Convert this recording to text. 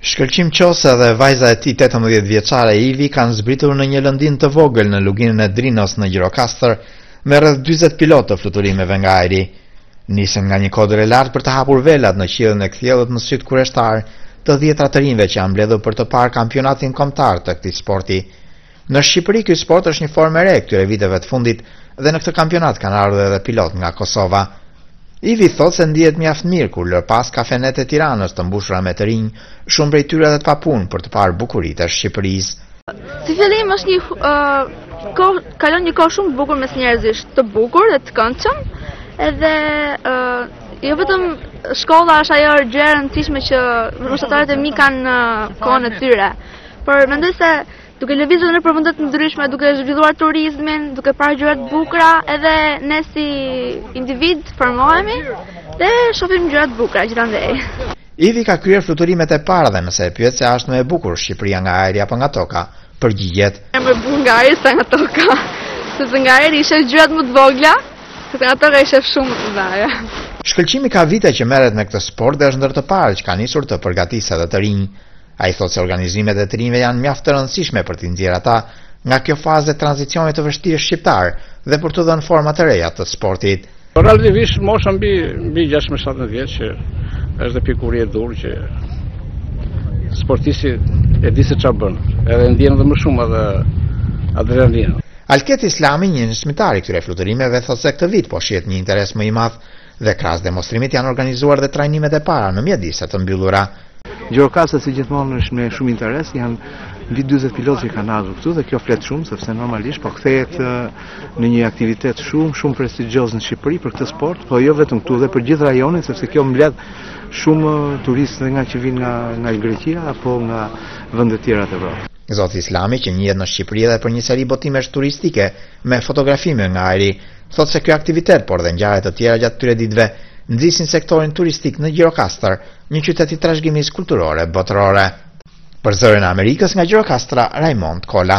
Shkëlqim Qose dhe vajza e tij 18 vjeçare Ivi kanë zbritur në një lëndinë të vogël në luginën e Drinos në Gjirokastër me rreth 40 pilotë të fluturimeve nga ajri. Nisen nga një kodër e lartë për të hapur velat në qiellin e kthjellët në sytë kureshtarë të dhjetra të rinjve që janë mbledhur për të parë kampionatin kombëtar të këtij sporti. Në Shqipëri ky sport është një formë e re e këtyre viteve të fundit dhe në këtë kampionat kanë ardhur edhe pilotë nga Kosova. Ivi thotë se ndihet mjaft mirë kur lë pas kafenet e Tiranës të mbushura me të rinj, shumë prej tyre edhe të papunë për të parë bukuritë e Shqipërisë. Si fillim është një uh, kohë kalon një kohë shumë bukur mes njerëzish, të bukur dhe të këndshëm. Edhe uh, jo vetëm shkolla është ajo gjë e rëndësishme që moshatarët e mi kanë uh, kohën e tyre. Por mendoj se duke lëvizur nëpër vende të ndryshme, duke zhvilluar turizmin, duke parë gjëra të bukura, edhe ne si individ formohemi dhe shohim gjëra të bukura gjithandej. Ivi ka kryer fluturimet e para dhe nëse e pyet a është më e bukur Shqipëria nga ajri apo nga toka, përgjigjet. Është më e bukur nga ajri se nga toka, sepse nga ajri i sheh gjërat më të vogla, sepse nga toka i sheh shumë të mëdha. Shkëlqimi ka vite që merret me këtë sport dhe është ndër të parët që ka nisur të përgatisë edhe të rinj. Ai thotë se organizimet e të rinjve janë mjaft të rëndësishme për t'i nxjerrë ata nga kjo fazë e tranzicionit të vështirë shqiptar dhe për t'u dhënë forma të reja të sportit. Por relativisht mosha mbi mbi 16-17 vjeç që është dhe pjekuria e duhur që sportisti e di se ça bën, edhe e ndjen edhe më shumë edhe adrenalinën. Alket Islami, një nismëtar i këtyre fluturimeve, thotë se këtë vit po shihet një interes më i madh Dhe krahas demonstrimit janë organizuar dhe trajnimet e para në mjedise të mbyllura. Gjirokastra si gjithmonë është me shumë interes, janë mbi 40 pilotë që kanë ardhur këtu dhe kjo flet shumë sepse normalisht po kthehet në një aktivitet shumë shumë prestigjioz në Shqipëri për këtë sport, po jo vetëm këtu dhe për gjithë rajonin sepse kjo mbledh shumë turistë dhe nga që vijnë nga nga Greqia apo nga vende të tjera të Evropës. Zoti Islami që njihet në Shqipëri edhe për një seri botimesh turistike me fotografime nga ajri, thotë se ky aktivitet, por dhe ngjarje të tjera gjatë këtyre ditëve, nxisin sektorin turistik në Gjirokastër, një qytet i trashëgimisë kulturore botërore. Për Zërin e Amerikës nga Gjirokastra, Raimond Kola.